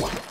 one.